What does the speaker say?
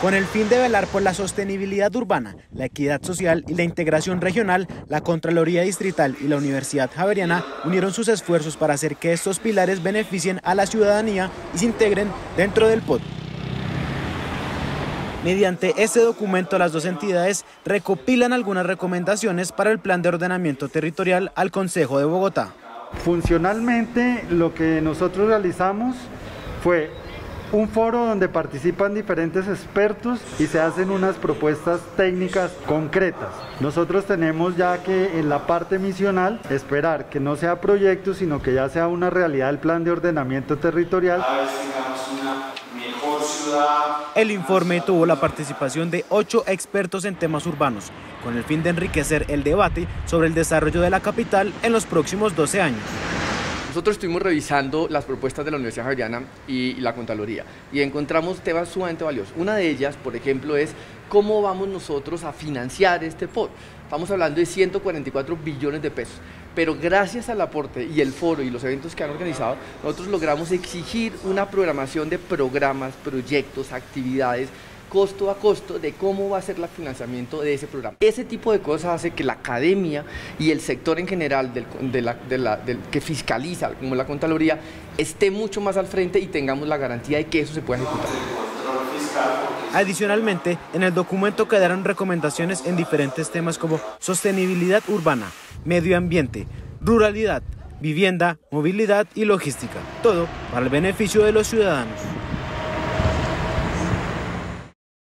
Con el fin de velar por la sostenibilidad urbana, la equidad social y la integración regional, la Contraloría Distrital y la Universidad Javeriana unieron sus esfuerzos para hacer que estos pilares beneficien a la ciudadanía y se integren dentro del POT. Mediante este documento, las dos entidades recopilan algunas recomendaciones para el Plan de Ordenamiento Territorial al Consejo de Bogotá. Funcionalmente, lo que nosotros realizamos fue un foro donde participan diferentes expertos y se hacen unas propuestas técnicas concretas. Nosotros tenemos ya que en la parte misional esperar que no sea proyecto, sino que ya sea una realidad el plan de ordenamiento territorial. El informe tuvo la participación de ocho expertos en temas urbanos, con el fin de enriquecer el debate sobre el desarrollo de la capital en los próximos 12 años. Nosotros estuvimos revisando las propuestas de la Universidad Javeriana y, la Contraloría y encontramos temas sumamente valiosos. Una de ellas, por ejemplo, es cómo vamos nosotros a financiar este POT. Estamos hablando de 144 billones de pesos, pero gracias al aporte y el foro y los eventos que han organizado, nosotros logramos exigir una programación de programas, proyectos, actividades costo a costo de cómo va a ser el financiamiento de ese programa. Ese tipo de cosas hace que la academia y el sector en general que fiscaliza, como la Contraloría, esté mucho más al frente y tengamos la garantía de que eso se pueda ejecutar. Adicionalmente, en el documento quedaron recomendaciones en diferentes temas como sostenibilidad urbana, medio ambiente, ruralidad, vivienda, movilidad y logística, todo para el beneficio de los ciudadanos.